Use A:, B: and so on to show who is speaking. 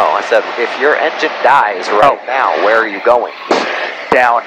A: No, I said if your engine dies right
B: Oh.
A: now, where are you going?
B: Down.